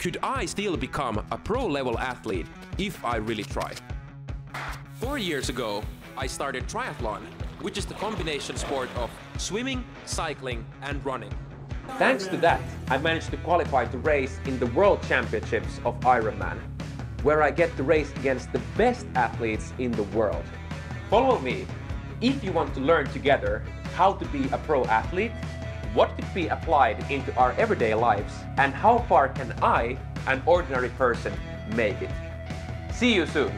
Could I still become a pro level athlete if I really try? Four years ago, I started triathlon, which is the combination sport of swimming, cycling, and running. Thanks to that, I managed to qualify to race in the World Championships of Ironman, where I get to race against the best athletes in the world. Follow me if you want to learn together how to be a pro athlete, what could be applied into our everyday lives, and how far can I, an ordinary person, make it. See you soon!